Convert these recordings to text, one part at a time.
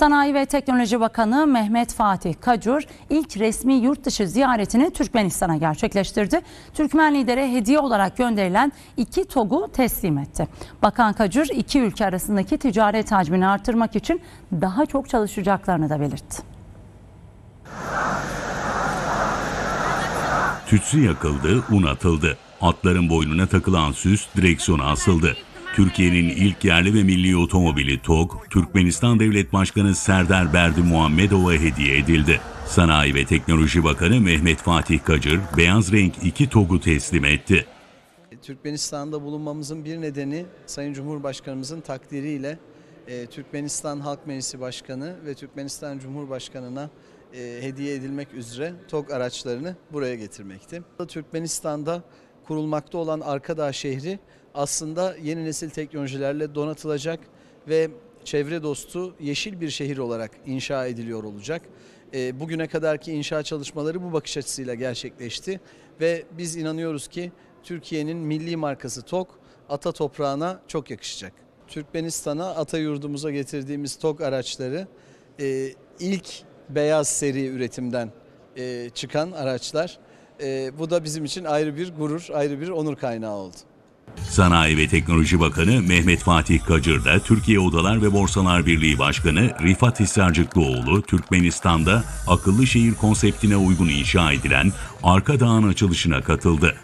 Sanayi ve Teknoloji Bakanı Mehmet Fatih Kacur ilk resmi yurt dışı ziyaretini Türkmenistan'a gerçekleştirdi. Türkmen lidere hediye olarak gönderilen iki TOG'u teslim etti. Bakan Kacur iki ülke arasındaki ticaret hacmini artırmak için daha çok çalışacaklarını da belirtti. Tütsü yakıldı, un atıldı. Atların boynuna takılan süs direksiyona asıldı. Türkiye'nin ilk yerli ve milli otomobili TOG, Türkmenistan Devlet Başkanı Serdar Berdi Muhammedov'a hediye edildi. Sanayi ve Teknoloji Bakanı Mehmet Fatih Kacır, beyaz renk iki TOG'u teslim etti. Türkmenistan'da bulunmamızın bir nedeni Sayın Cumhurbaşkanımızın takdiriyle e, Türkmenistan Halk Meclisi Başkanı ve Türkmenistan Cumhurbaşkanı'na e, hediye edilmek üzere TOG araçlarını buraya getirmekti. Türkmenistan'da kurulmakta olan Arkadağ şehri aslında yeni nesil teknolojilerle donatılacak ve çevre dostu yeşil bir şehir olarak inşa ediliyor olacak. E, bugüne kadarki inşa çalışmaları bu bakış açısıyla gerçekleşti ve biz inanıyoruz ki Türkiye'nin milli markası TOG ata toprağına çok yakışacak. Türkmenistan'a ata yurdumuza getirdiğimiz TOG araçları e, ilk beyaz seri üretimden e, çıkan araçlar. E, bu da bizim için ayrı bir gurur, ayrı bir onur kaynağı oldu. Sanayi ve Teknoloji Bakanı Mehmet Fatih Kacır da Türkiye Odalar ve Borsalar Birliği Başkanı Rifat Hisarcıklıoğlu, Türkmenistan'da akıllı şehir konseptine uygun inşa edilen Arka Dağ'ın açılışına katıldı.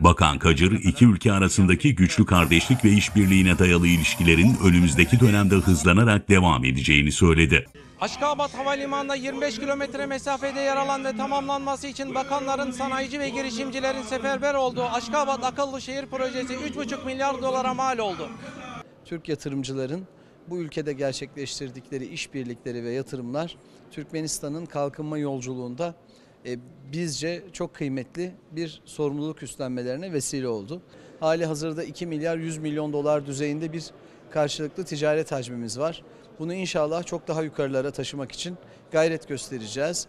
Bakan Kacır, iki ülke arasındaki güçlü kardeşlik ve işbirliğine dayalı ilişkilerin önümüzdeki dönemde hızlanarak devam edeceğini söyledi. Aşkabat Havalimanı'nda 25 kilometre mesafede yer alan ve tamamlanması için bakanların, sanayici ve girişimcilerin seferber olduğu Aşkabat Akıllı Şehir Projesi 3,5 milyar dolara mal oldu. Türk yatırımcıların bu ülkede gerçekleştirdikleri işbirlikleri ve yatırımlar Türkmenistan'ın kalkınma yolculuğunda e, bizce çok kıymetli bir sorumluluk üstlenmelerine vesile oldu. Hali hazırda 2 milyar 100 milyon dolar düzeyinde bir karşılıklı ticaret hacmimiz var. Bunu inşallah çok daha yukarılara taşımak için gayret göstereceğiz.